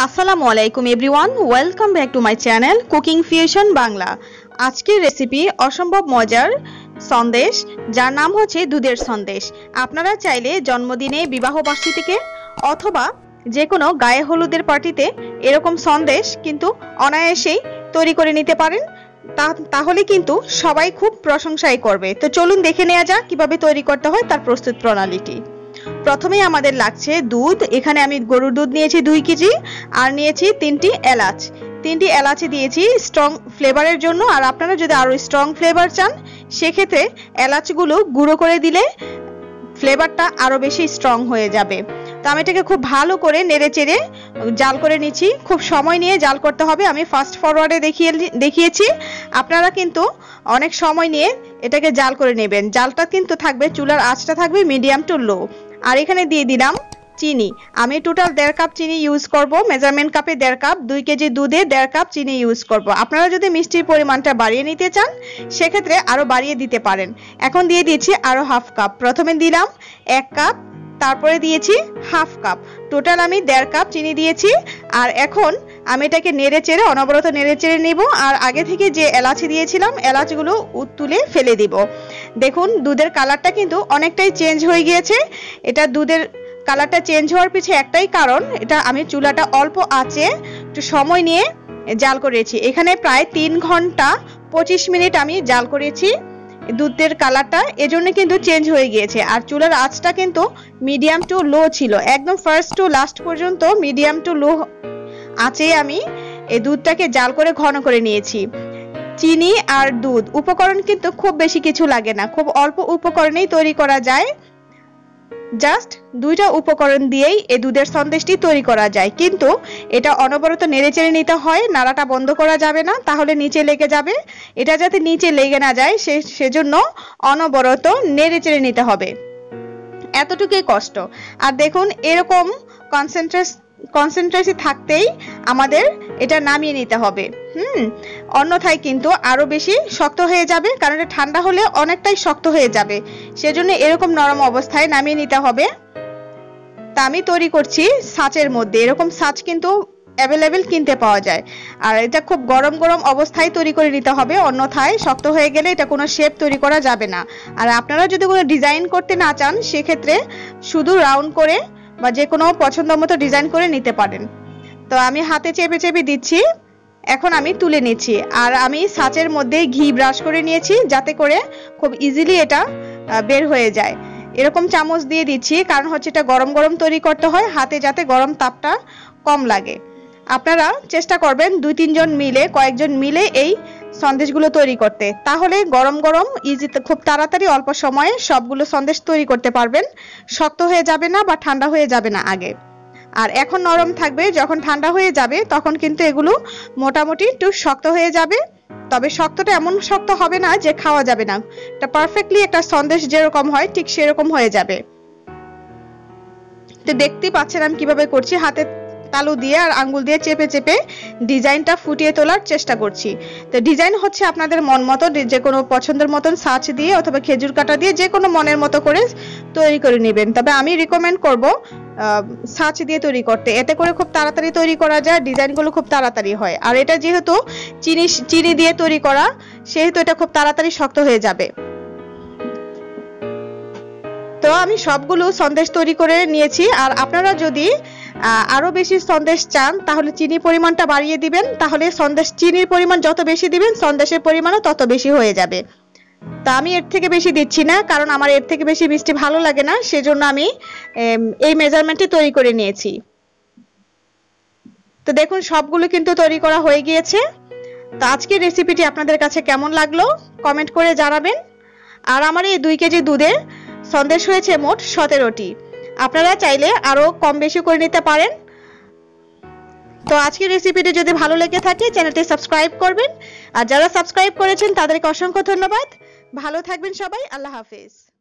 আসসালামু আলাইকুম everyone welcome back to my channel cooking fusion Bangla আজকের রেসিপি অসম্ভব মজার সন্দেশ, যার নাম হচ্ছে দুধের সন্দেশ। আপনারা চাইলে জন্মদিনে, বিবাহ বার্ষিকীতে অথবা যে কোনো গায়ে হলুদের পার্টিতে এরকম সন্দেশ কিন্তু অনায়াসেই তৈরি করে নিতে পারেন। তাহলে কিন্তু সবাই খুব প্রশংসাই করবে। তো চলুন দেখে নেওয়া যাক কীভাবে তৈরি করতে হয় তার প্রস্তুত প্রণালীটি। প্রথমেই আমাদের লাগছে দুধ। এখানে আমি গরুর দুধ নিয়েছি দুই কেজি, আর নিয়েছি তিনটি এলাচ। তিনটি এলাচি দিয়েছি স্ট্রং ফ্লেভারের জন্য। আর আপনারা যদি আরও স্ট্রং ফ্লেভার চান, সেক্ষেত্রে এলাচগুলো গুঁড়ো করে দিলে ফ্লেভারটা আরও বেশি স্ট্রং হয়ে যাবে। তো আমি এটাকে খুব ভালো করে নেড়ে চেড়ে জাল করে নিচ্ছি। খুব সময় নিয়ে জাল করতে হবে। আমি ফাস্ট ফরওয়ার্ডে দেখিয়ে দেখিয়েছি। আপনারা কিন্তু অনেক সময় নিয়ে এটাকে জাল করে নেবেন। জালটা কিন্তু থাকবে, চুলার আঁচটা থাকবে মিডিয়াম টু লো আর এখানে দিয়ে দিলাম চিনি। আমি টোটাল দেড় কাপ চিনি ইউজ করব মেজারমেন্ট কাপে দেড় কাপ দুই কেজি দুধে দেড় কাপ চিনি ইউজ করব। আপনারা যদি মিষ্টির পরিমাণটা বাড়িয়ে নিতে চান, সেক্ষেত্রে আরও বাড়িয়ে দিতে পারেন। এখন দিয়ে দিয়েছি আরও হাফ কাপ প্রথমে দিলাম এক কাপ তারপরে দিয়েছি হাফ কাপ টোটাল আমি দেড় কাপ চিনি দিয়েছি। আর এখন আমি এটাকে নেড়ে চেড়ে, অনবরত নেড়ে চেড়ে নিব। আর আগে থেকে যে এলাচি দিয়েছিলাম, এলাচগুলো তুলে ফেলে দিব। দেখুন, দুধের কালারটা কিন্তু অনেকটাই চেঞ্জ হয়ে গিয়েছে। এটা দুধের কালারটা চেঞ্জ হওয়ার পিছে একটাই কারণ, এটা আমি চুলাটা অল্প আঁচে একটু সময় নিয়ে জাল করেছি। এখানে প্রায় তিন ঘণ্টা পঁচিশ মিনিট আমি জাল করেছি দুধের কালারটা এজন্য কিন্তু চেঞ্জ হয়ে গিয়েছে। আর চুলার আঁচটা কিন্তু মিডিয়াম টু লো ছিল। একদম ফার্স্ট টু লাস্ট পর্যন্ত মিডিয়াম টু লো আঁচে আমি এই দুধটাকে জাল করে ঘন করে নিয়েছি। চিনি আর দুধ। উপকরণ কিন্তু খুব বেশি কিছু লাগে না। খুব অল্প উপকরণেই তৈরি করা যায়। জাস্ট দুইটা উপকরণ দিয়েই এই দুধের সন্দেশটি তৈরি করা যায়। কিন্তু এটা অনবরত নেড়ে চেড়ে নিতে হয়, নাড়াটা বন্ধ করা যাবে না, তাহলে নিচে লেগে যাবে। এটা যাতে নিচে লেগে না যায়, সে, সেজন্য অনবরত নেড়ে চেড়ে নিতে হবে। এতটুকুই কষ্ট। আর দেখুন, এরকম কনসেন্ট্রেস কনসেন্ট্রেসি থাকতেই আমাদের এটা নামিয়ে নিতে হবে। হুম, অন্যথায় কিন্তু আরও বেশি শক্ত হয়ে যাবে, কারণ এটা ঠান্ডা হলে অনেকটাই শক্ত হয়ে যাবে। সেজন্য এরকম নরম অবস্থায় নামিয়ে নিতে হবে। তা আমি তৈরি করছি সাঁচের মধ্যে। এরকম সাঁচ কিন্তু অ্যাভেলেবেল কিনতে পাওয়া যায়। আর এটা খুব গরম গরম অবস্থায় তৈরি করে নিতে হবে, অন্যথায় শক্ত হয়ে গেলে এটা কোনো শেপ তৈরি করা যাবে না। আর আপনারা যদি কোনো ডিজাইন করতে না চান, সেক্ষেত্রে শুধু রাউন্ড করে বা যে কোনো পছন্দ মতো ডিজাইন করে নিতে পারেন। তো আমি হাতে চেপে চেপে দিচ্ছি। এখন আমি তুলে নিচ্ছি। আর আমি সাঁচের মধ্যে ঘি ব্রাশ করে নিয়েছি যাতে করে খুব ইজিলি এটা বের হয়ে যায়। এরকম চামচ দিয়ে দিচ্ছি, কারণ হচ্ছে এটা গরম গরম তৈরি করতে হয়, হাতে যাতে গরম তাপটা কম লাগে। আপনারা চেষ্টা করবেন দুই তিনজন মিলে, কয়েকজন মিলে এই সন্দেশগুলো তৈরি করতে। তাহলে গরম গরম ইজিতে খুব তাড়াতাড়ি অল্প সময়ে সবগুলো সন্দেশ তৈরি করতে পারবেন। শক্ত হয়ে যাবে না বা ঠান্ডা হয়ে যাবে না আগে। আর এখন নরম থাকবে, যখন ঠান্ডা হয়ে যাবে, তখন কিন্তু এগুলো মোটামুটি একটু শক্ত হয়ে যাবে। তবে শক্তটা এমন শক্ত হবে না যে খাওয়া যাবে না। এটা পারফেক্টলি একটা সন্দেশ যেরকম হয়, ঠিক সেরকম হয়ে যাবে। তো দেখতেই পাচ্ছেন আমি কীভাবে করছি। হাতে তালু দিয়ে আর আঙ্গুল দিয়ে চেপে চেপে ডিজাইনটা ফুটিয়ে তোলার চেষ্টা করছি। তো ডিজাইন হচ্ছে আপনাদের মন মতো, যে কোনো পছন্দের মতন সাচ দিয়ে অথবা খেজুর কাটা দিয়ে যে কোনো মনের মতো করে তৈরি করে নেবেন। তবে আমি রিকমেন্ড করব সাচ দিয়ে তৈরি করতে। এতে করে খুব তাড়াতাড়ি তৈরি করা যায় ডিজাইনগুলো খুব তাড়াতাড়ি হয়। আর এটা যেহেতু চিনি চিনি দিয়ে তৈরি করা সেহেতু এটা খুব তাড়াতাড়ি শক্ত হয়ে যাবে। তো আমি সবগুলো সন্দেশ তৈরি করে নিয়েছি। আর আপনারা যদি আহ, আরও বেশি সন্দেশ চান তাহলে চিনি পরিমাণটা বাড়িয়ে দিবেন। তাহলে সন্দেশ চিনির পরিমাণ যত বেশি দিবেন সন্দেশের পরিমাণও তত বেশি হয়ে যাবে। তা আমি এর থেকে বেশি দিচ্ছি না, কারণ আমার এর থেকে বেশি মিষ্টি ভালো লাগে না, সেজন্য আমি এই মেজারমেন্টে তৈরি করে নিয়েছি। তো দেখুন, সবগুলো কিন্তু তৈরি করা হয়ে গিয়েছে। তো আজকের রেসিপিটি আপনাদের কাছে কেমন লাগল কমেন্ট করে জানাবেন। আর আমার এই দুই কেজি দুধে সন্দেশ হয়েছে মোট সতেরোটি। আপনারা চাইলে আরও কম বেশি করে নিতে পারেন। তো আজকের রেসিপিটি যদি ভালো লেগে থাকে, চ্যানেলটি সাবস্ক্রাইব করবেন। আর যারা সাবস্ক্রাইব করেছেন, তাদেরকে অসংখ্য ধন্যবাদ। ভালো থাকবেন সবাই আল্লাহ হাফেজ।